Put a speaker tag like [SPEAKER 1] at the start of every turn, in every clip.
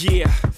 [SPEAKER 1] Yeah.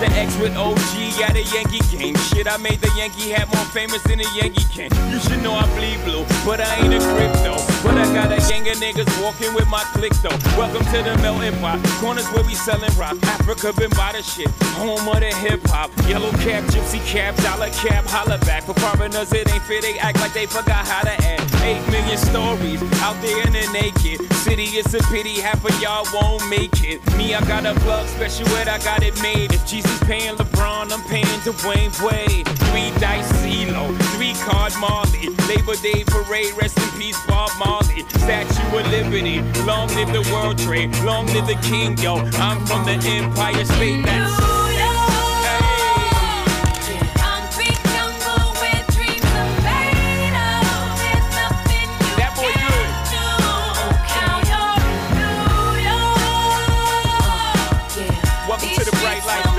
[SPEAKER 1] The X with OG at a Yankee game. Shit, I made the Yankee hat more famous than the Yankee can. You should know I bleed blue, but I ain't a crypto. But I got a gang of niggas walking with my click though. Welcome to the melting pot. Corners where we selling rock. Africa been by the shit. Home of the hip hop. Yellow cap, gypsy cap, dollar cap, holla back. For foreigners, it ain't fair. They act like they forgot how to act. Eight million stories out there in the naked city. It's a pity half of y'all won't make it. Me, I got a plug special ed, I got it made. If Jesus paying LeBron, I'm paying Dwayne Wade. Three dice CeeLo, three card Marley. Labor Day parade, rest in peace, Bob Marley. Statue of Liberty, long live the World Trade, long live the King, yo. I'm from the Empire State. That's right like